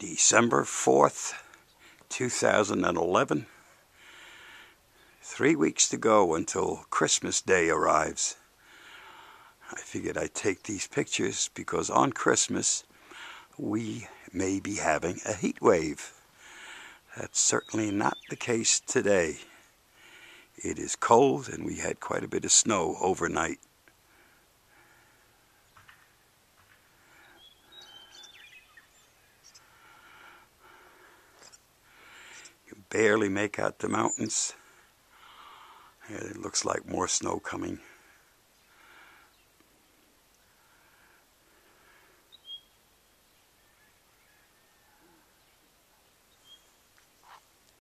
December 4th, 2011. Three weeks to go until Christmas Day arrives. I figured I'd take these pictures because on Christmas we may be having a heat wave. That's certainly not the case today. It is cold and we had quite a bit of snow overnight. Barely make out the mountains. It looks like more snow coming.